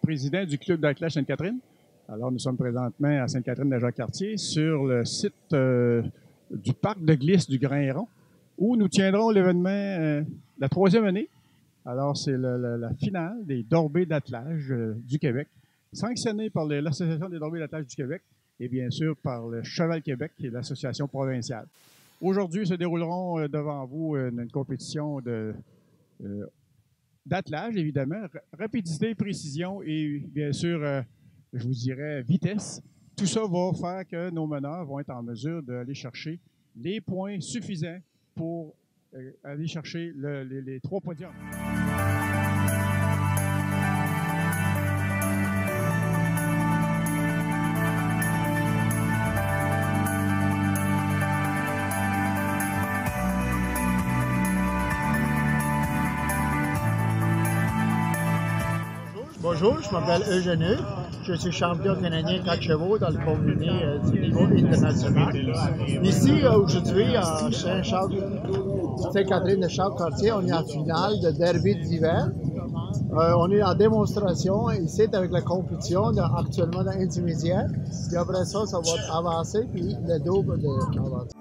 président du Club d'athlètes Sainte-Catherine. Alors, nous sommes présentement à Sainte-Catherine de Jacques-Cartier sur le site euh, du parc de glisse du Grand Héron, où nous tiendrons l'événement euh, la troisième année. Alors, c'est la finale des Dorbés d'attelage euh, du Québec, sanctionnée par l'Association des Dorbés d'attelage du Québec et bien sûr par le Cheval Québec, qui est l'association provinciale. Aujourd'hui se dérouleront devant vous une, compétition de d'attelage, évidemment, rapidité, précision et bien sûr je vous dirais, vitesse. Tout ça va faire que nos meneurs vont être en mesure d'aller chercher les points suffisants pour euh, aller chercher les trois podiums. Bonjour, je m'appelle Eugène. Je suis champion canadien 4 chevaux dans le combiné euh, du niveau international. Ici, euh, aujourd'hui, à Saint-Catherine de Charles-Cartier, on est en finale de derby d'hiver. Euh, on est en démonstration ici avec la compétition actuellement dans l'intermédiaire. Puis après ça, ça va avancer, puis le double de